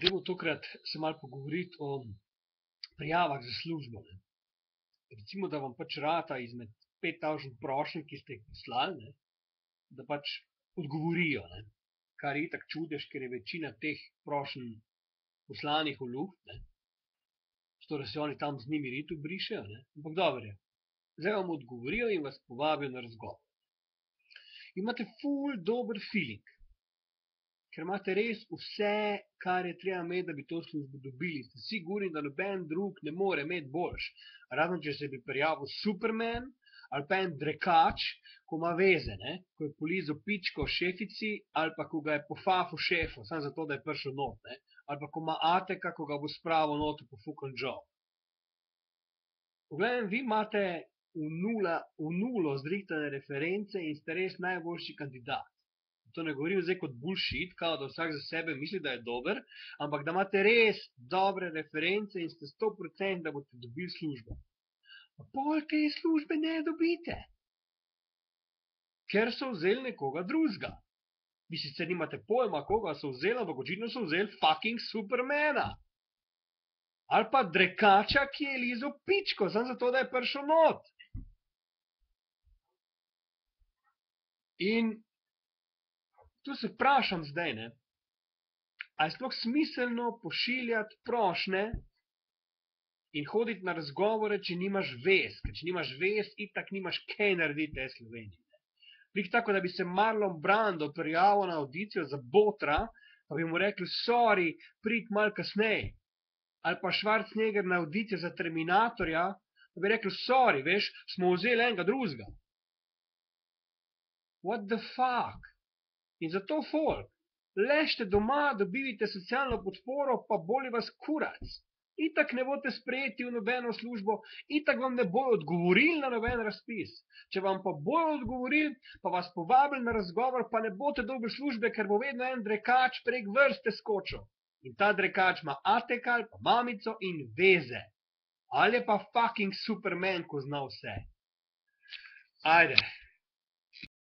Dajmo tokrat se malo pogovoriti o prijavah za službo. Ne. Recimo, da vam pač rata izmed 5000 prošenj, ki ste jih poslali, ne, da pač odgovorijo. Ne. Kar je itak čudež, ker je večina teh prošenj poslanih v luft, da se oni tam z njimi ritu brišejo, ne. Ampak dobro je. Zdaj vam odgovorijo in vas povabijo na razgovor. Imate ful dober feeling, ker imate res vse, kar je treba imeti, da bi to službo dobili. Ste sigurni, da noben drug ne more imeti boljš. Razen, če se bi prijavil Superman ali pa en drekač, ko ima veze, ne? ko je polizo pičko šefici ali pa ko ga je pofafu šefu, samo zato, da je prišel not. Ne? Ali pa ko ima ateka, ko ga bo spravil not po fucking job. Poglej, vi imate v, nula, v nulo zrihtane reference in ste res najboljši kandidat to ne govorim zdaj kot bullshit, kao da vsak za sebe misli, da je dober, ampak da imate res dobre reference in ste 100%, da boste dobili službo. Pa pol te službe ne dobite, ker so vzeli nekoga drugega. Vi sicer nimate pojma, koga so vzeli, ampak očitno so vzeli fucking supermana. Ali pa drekača, ki je lizo pičko, samo zato, da je prišel not. In tu se vprašam zdaj, ne, ali je sploh smiselno pošiljati prošle in hoditi na razgovore, če nimaš vez, ker če nimaš vez, itak nimaš kaj narediti v Sloveniji. Plik tako, da bi se Marlon Brando prijavil na audicijo za Botra, pa bi mu rekli, sorry, prid mal kasneje. Ali pa Schwarzenegger na audicijo za Terminatorja, pa bi rekli, sorry, veš, smo vzeli enega drugega. What the fuck? In zato folk, lešte doma, dobivite socialno podporo, pa boli vas kurac. Itak ne boste sprejeti v nobeno službo, itak vam ne bojo odgovorili na noben razpis. Če vam pa bojo odgovorili, pa vas povabili na razgovor, pa ne boste dobili službe, ker bo vedno en drekač prek vrste skočil. In ta drekač ima atekal, pa mamico in veze. Ali je pa fucking superman, ko zna vse. Ajde.